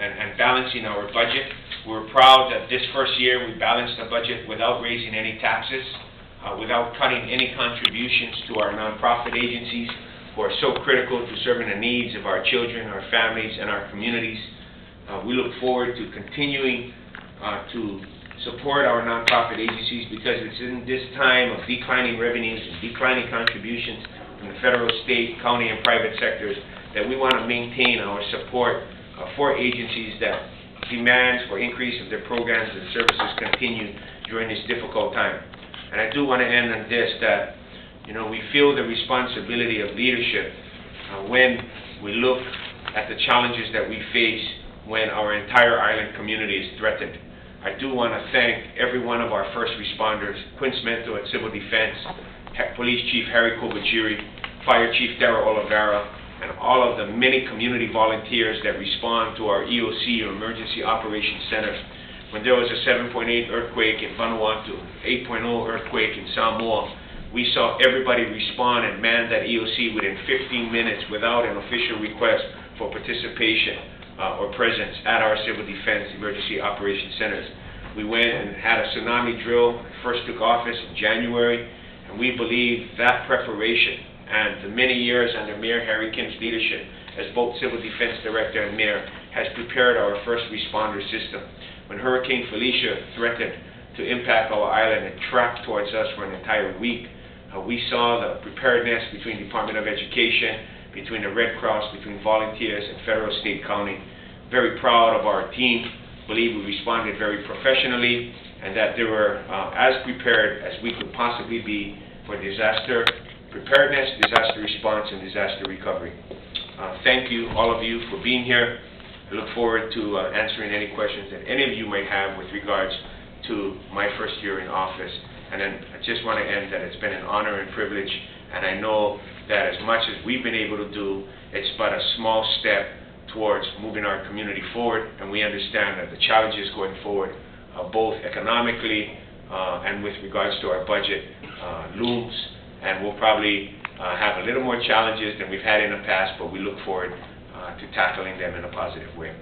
and, and balancing our budget. We're proud that this first year we balanced the budget without raising any taxes, uh, without cutting any contributions to our nonprofit agencies who are so critical to serving the needs of our children, our families, and our communities. Uh, we look forward to continuing uh, to support our nonprofit agencies because it's in this time of declining revenues and declining contributions from the federal, state, county, and private sectors that we want to maintain our support uh, for agencies that demands for increase of their programs and services continue during this difficult time. And I do want to end on this, that, you know, we feel the responsibility of leadership uh, when we look at the challenges that we face when our entire island community is threatened. I do want to thank every one of our first responders, Quince Mento at Civil Defense, Police Chief Harry Kubojiri, Fire Chief Darryl Oliveira, and all of the many community volunteers that respond to our EOC, or Emergency Operations Center. When there was a 7.8 earthquake in Vanuatu, 8.0 earthquake in Samoa, we saw everybody respond and man that EOC within 15 minutes without an official request for participation uh, or presence at our Civil Defense Emergency Operations Centers. We went and had a tsunami drill, first took office in January, and we believe that preparation and the many years under Mayor Harry Kim's leadership as both Civil Defense Director and Mayor has prepared our first responder system. When Hurricane Felicia threatened to impact our island and tracked towards us for an entire week, uh, we saw the preparedness between Department of Education, between the Red Cross, between volunteers and federal, state, county. Very proud of our team. Believe we responded very professionally and that they were uh, as prepared as we could possibly be for disaster preparedness, disaster response, and disaster recovery. Uh, thank you, all of you, for being here. I look forward to uh, answering any questions that any of you might have with regards to my first year in office. And then I just want to end that it's been an honor and privilege, and I know that as much as we've been able to do, it's but a small step towards moving our community forward, and we understand that the challenges going forward, uh, both economically uh, and with regards to our budget, uh, looms, and we'll probably uh, have a little more challenges than we've had in the past, but we look forward uh, to tackling them in a positive way.